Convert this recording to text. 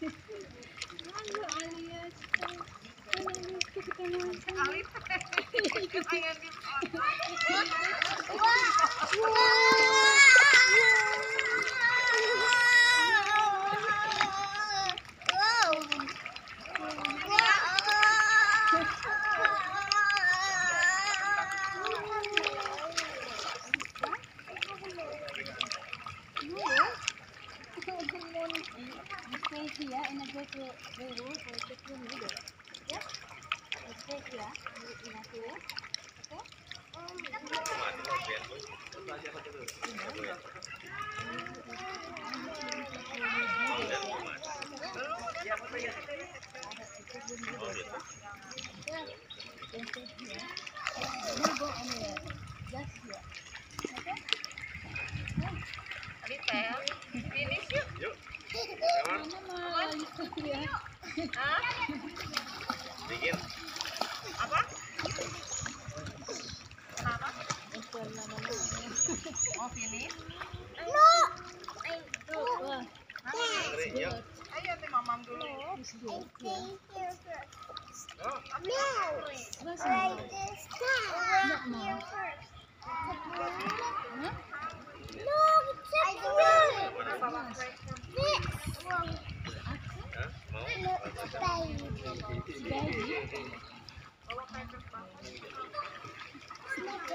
Alif, leader. Yeah? Stay. Okay? Ya. Finish yuk. Ya? Hah? Bikin. Apa? Kenapa? Mau finish? Yuk. Ayo dulu. Oh,